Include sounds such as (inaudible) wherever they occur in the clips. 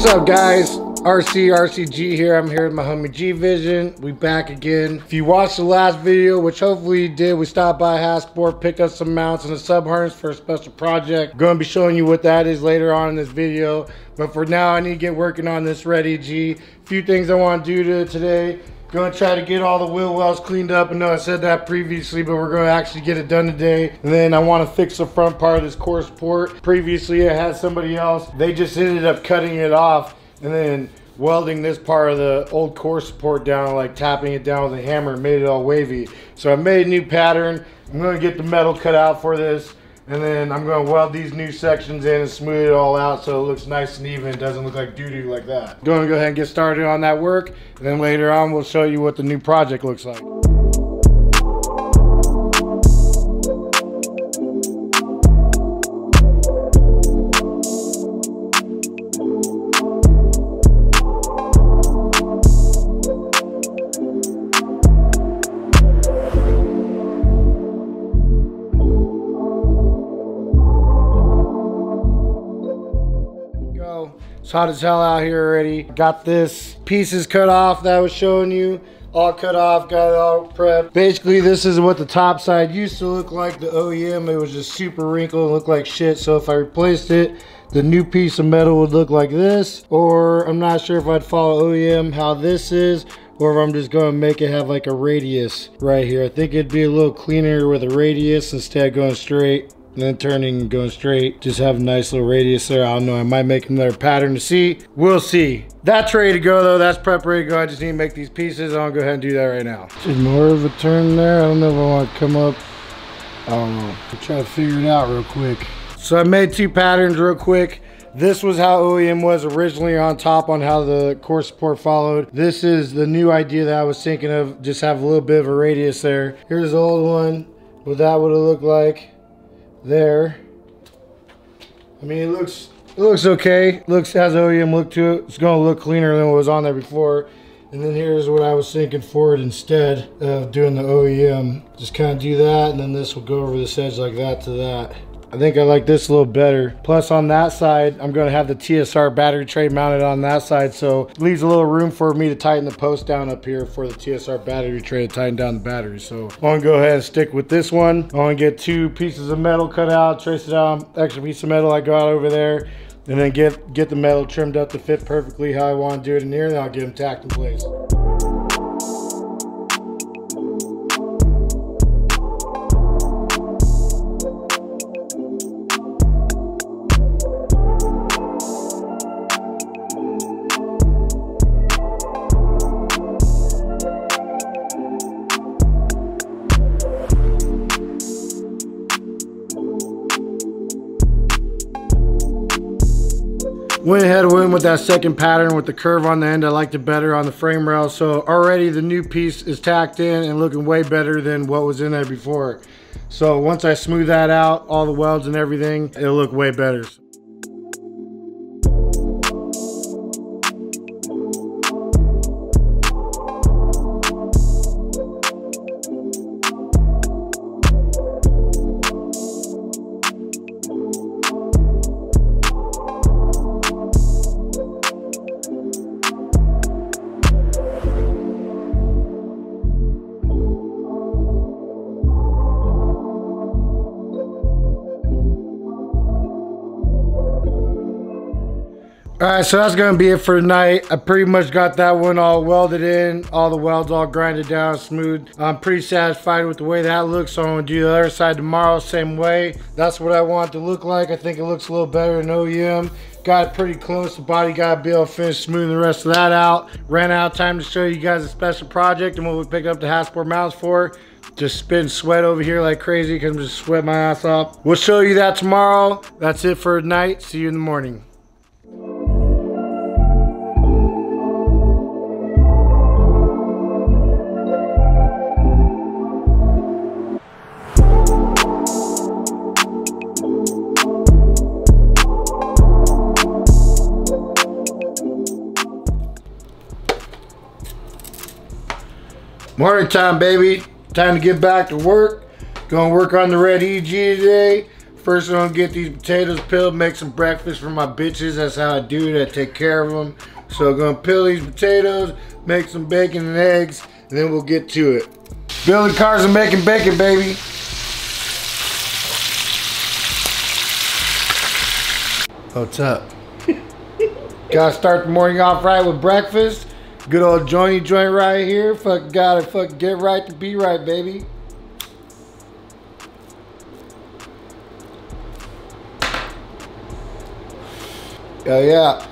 What's up, guys? RC RCG here. I'm here with my homie G Vision. We back again. If you watched the last video, which hopefully you did, we stopped by Hasport, picked up some mounts and a sub harness for a special project. Going to be showing you what that is later on in this video. But for now, I need to get working on this red EG. Few things I want to do to today. Gonna try to get all the wheel wells cleaned up. I know I said that previously, but we're gonna actually get it done today. And then I wanna fix the front part of this core support. Previously I had somebody else, they just ended up cutting it off and then welding this part of the old core support down, like tapping it down with a hammer, made it all wavy. So I made a new pattern. I'm gonna get the metal cut out for this. And then I'm gonna weld these new sections in and smooth it all out so it looks nice and even. It doesn't look like doo-doo like that. Going to go ahead and get started on that work. And then later on, we'll show you what the new project looks like. It's hot as hell out here already. Got this pieces cut off that I was showing you. All cut off, got it all prepped. Basically, this is what the top side used to look like, the OEM. It was just super wrinkled and looked like shit. So if I replaced it, the new piece of metal would look like this. Or I'm not sure if I'd follow OEM how this is or if I'm just gonna make it have like a radius right here. I think it'd be a little cleaner with a radius instead of going straight and then turning and going straight. Just have a nice little radius there. I don't know, I might make another pattern to see. We'll see. That's ready to go though. That's prep ready to go. I just need to make these pieces. I'll go ahead and do that right now. Just more of a turn there. I don't know if I want to come up. I don't know. I'll try to figure it out real quick. So I made two patterns real quick. This was how OEM was originally on top on how the core support followed. This is the new idea that I was thinking of. Just have a little bit of a radius there. Here's the old one. What that would have looked like there. I mean, it looks it looks okay. Looks has OEM look to it. It's gonna look cleaner than what was on there before. And then here's what I was thinking for it instead of doing the OEM. Just kind of do that, and then this will go over this edge like that to that. I think I like this a little better. Plus on that side, I'm gonna have the TSR battery tray mounted on that side, so leaves a little room for me to tighten the post down up here for the TSR battery tray to tighten down the battery. So I'm gonna go ahead and stick with this one. I'm gonna get two pieces of metal cut out, trace it out, extra piece of metal I got over there, and then get, get the metal trimmed up to fit perfectly how I wanna do it in here, and then I'll get them tacked in place. Went ahead and went with that second pattern with the curve on the end. I liked it better on the frame rail. So already the new piece is tacked in and looking way better than what was in there before. So once I smooth that out, all the welds and everything, it'll look way better. All right, so that's gonna be it for tonight. I pretty much got that one all welded in, all the welds all grinded down, smooth. I'm pretty satisfied with the way that looks, so I'm gonna do the other side tomorrow, same way. That's what I want to look like. I think it looks a little better than OEM. Got it pretty close. The body got to be able to finish smoothing the rest of that out. Ran out of time to show you guys a special project and what we picked up the Hasport mounts for just spitting sweat over here like crazy because I'm just sweat my ass off. We'll show you that tomorrow. That's it for tonight. See you in the morning. Morning time, baby. Time to get back to work. Gonna work on the red EG today. First, I'm gonna get these potatoes peeled, make some breakfast for my bitches. That's how I do it. I take care of them. So I'm gonna peel these potatoes, make some bacon and eggs, and then we'll get to it. Building cars and making bacon, baby. What's up? (laughs) Gotta start the morning off right with breakfast. Good old jointy joint right here. Fuck gotta fuck get right to be right, baby. Oh yeah.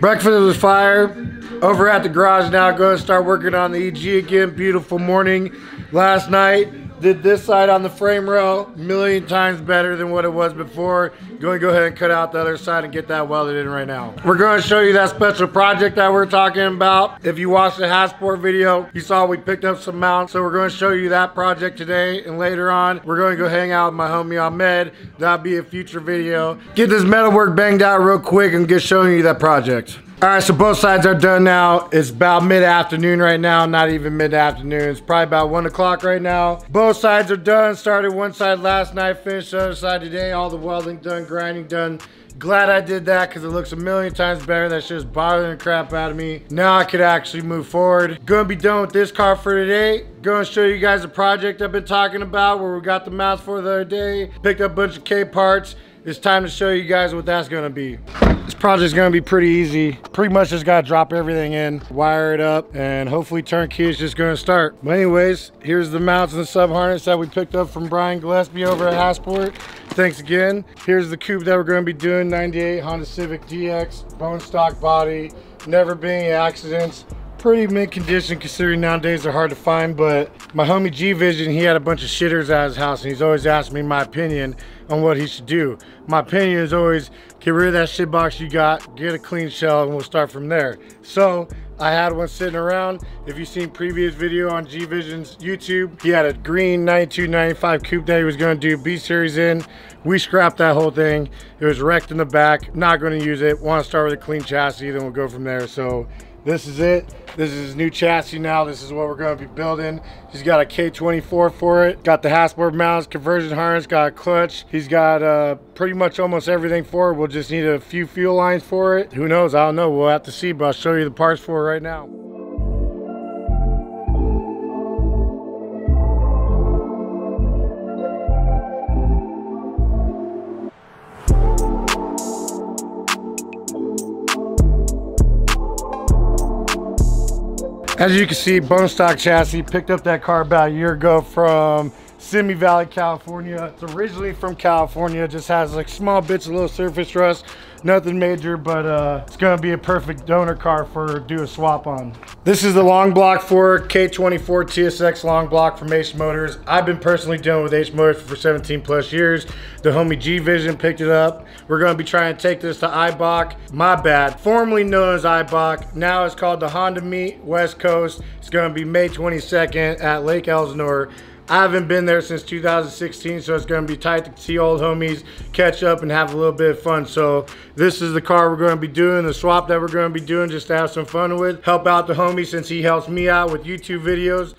Breakfast was fire. Over at the garage now, going to start working on the EG again. Beautiful morning last night. Did this side on the frame rail, million times better than what it was before. Going to go ahead and cut out the other side and get that welded in right now. We're going to show you that special project that we're talking about. If you watched the Hasport video, you saw we picked up some mounts. So we're going to show you that project today. And later on, we're going to go hang out with my homie Ahmed. That'll be a future video. Get this metalwork banged out real quick and get showing you that project. All right, so both sides are done now. It's about mid-afternoon right now, not even mid-afternoon. It's probably about one o'clock right now. Both sides are done. Started one side last night, finished the other side today. All the welding done, grinding done. Glad I did that because it looks a million times better. That shit's bothering the crap out of me. Now I could actually move forward. Gonna be done with this car for today. Gonna show you guys a project I've been talking about where we got the mounts for the other day. Picked up a bunch of K parts. It's time to show you guys what that's gonna be. This project's gonna be pretty easy. Pretty much just gotta drop everything in, wire it up, and hopefully turnkey is just gonna start. But anyways, here's the mounts and the sub harness that we picked up from Brian Gillespie over at Hasport. Thanks again. Here's the coupe that we're gonna be doing, 98 Honda Civic DX, bone stock body, never been any accidents pretty mint condition considering nowadays they're hard to find but my homie G Vision he had a bunch of shitters at his house and he's always asked me my opinion on what he should do. My opinion is always get rid of that shit box you got get a clean shell and we'll start from there. So I had one sitting around. If you've seen previous video on G Vision's YouTube he had a green 9295 coupe that he was going to do B series in. We scrapped that whole thing. It was wrecked in the back. Not going to use it. Want to start with a clean chassis then we'll go from there. So this is it. This is his new chassis now. This is what we're going to be building. He's got a K24 for it. Got the Hasport mounts, conversion harness, got a clutch. He's got uh, pretty much almost everything for it. We'll just need a few fuel lines for it. Who knows? I don't know. We'll have to see, but I'll show you the parts for it right now. As you can see, bone stock chassis, picked up that car about a year ago from Simi Valley, California. It's originally from California, just has like small bits of little surface rust, nothing major, but uh, it's gonna be a perfect donor car for do a swap on. This is the long block for K24 TSX long block from H Motors. I've been personally dealing with H Motors for 17 plus years. The homie G Vision picked it up. We're gonna be trying to take this to Eibach, my bad, formerly known as Eibach. Now it's called the Honda Meet West Coast. It's gonna be May 22nd at Lake Elsinore. I haven't been there since 2016, so it's gonna be tight to see old homies, catch up and have a little bit of fun. So this is the car we're gonna be doing, the swap that we're gonna be doing just to have some fun with. Help out the homie since he helps me out with YouTube videos.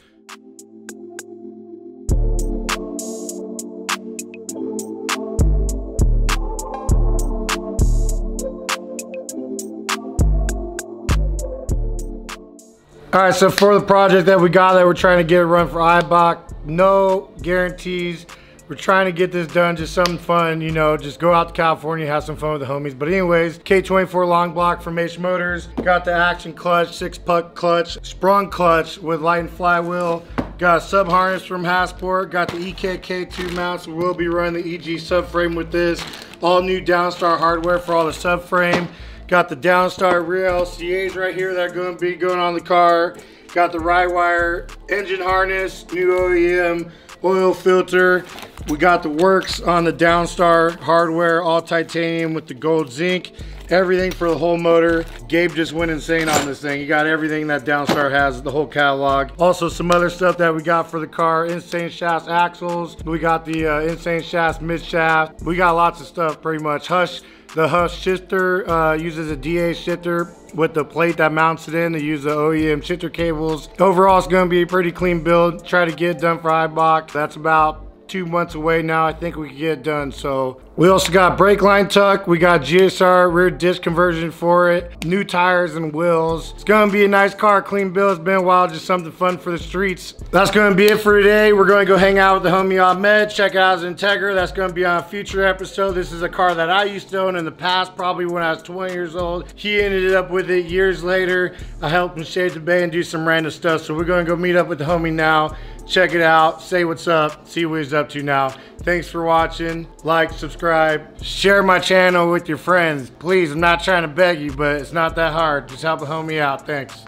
All right, so for the project that we got that we're trying to get it run for Eibach, no guarantees. We're trying to get this done, just something fun, you know, just go out to California, have some fun with the homies. But anyways, K24 long block from H Motors. Got the action clutch, six puck clutch, sprung clutch with light and flywheel. Got a sub harness from Hasport. Got the EKK2 mounts. We'll be running the EG subframe with this. All new Downstar hardware for all the subframe. Got the Downstar rear LCAs right here that are going to be going on the car. Got the Rywire engine harness, new OEM oil filter. We got the works on the Downstar hardware, all titanium with the gold zinc. Everything for the whole motor. Gabe just went insane on this thing. He got everything that Downstar has, the whole catalog. Also some other stuff that we got for the car, Insane Shafts axles. We got the uh, Insane Shafts mid shaft. We got lots of stuff pretty much. Hush, the Hush shifter uh, uses a DA shifter with the plate that mounts it in. They use the OEM shifter cables. Overall, it's gonna be a pretty clean build. Try to get done for Eibach. That's about two months away now. I think we can get it done. So we also got brake line tuck. We got GSR rear disc conversion for it. New tires and wheels. It's gonna be a nice car, clean bill. It's been a while, just something fun for the streets. That's gonna be it for today. We're gonna go hang out with the homie Ahmed. Check out his Integra. That's gonna be on a future episode. This is a car that I used to own in the past, probably when I was 20 years old. He ended up with it years later. I helped him shave the bay and do some random stuff. So we're gonna go meet up with the homie now check it out, say what's up, see what he's up to now. Thanks for watching. Like, subscribe, share my channel with your friends. Please, I'm not trying to beg you, but it's not that hard. Just help a homie out. Thanks.